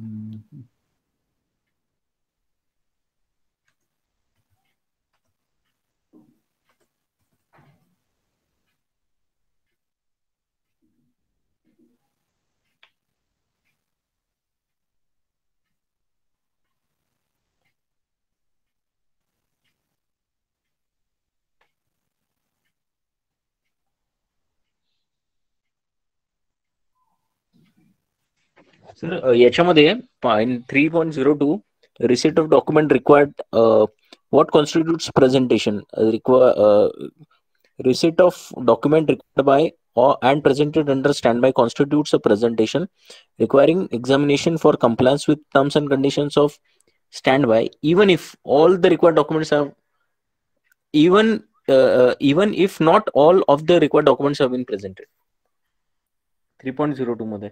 Mm-hmm. Sir याच्यामध्ये in three point zero to receipt of document required what constitutes presentation uh, require uh, receipt of document required by or and presented under standby constitutes a presentation requiring examination for compliance with terms and conditions of standby even if all the required documents have even uh, uh, even if not all of the required documents have been presented 3.02 मध्ये